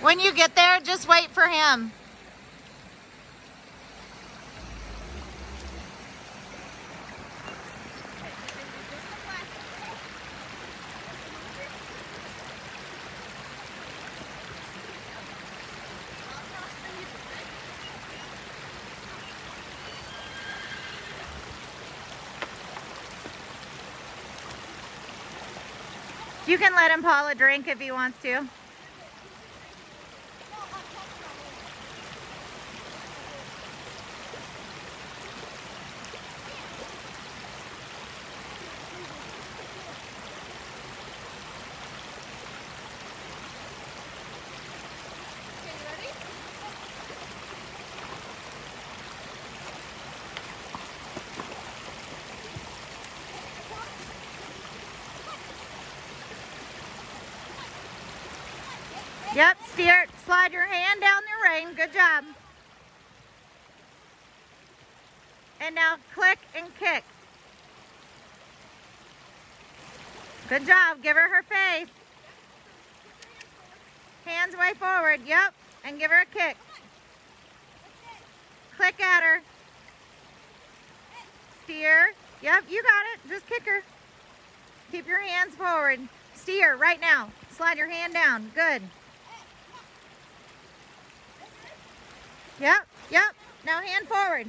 When you get there, just wait for him. You can let him Paul a drink if he wants to. Yep, steer, slide your hand down the rein. Good job. And now click and kick. Good job. Give her her face. Hands way forward. Yep. And give her a kick. Click at her. Steer. Yep, you got it. Just kick her. Keep your hands forward. Steer right now. Slide your hand down. Good. Yep, yep. Now hand forward.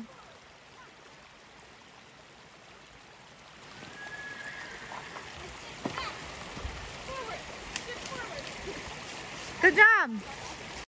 Good job.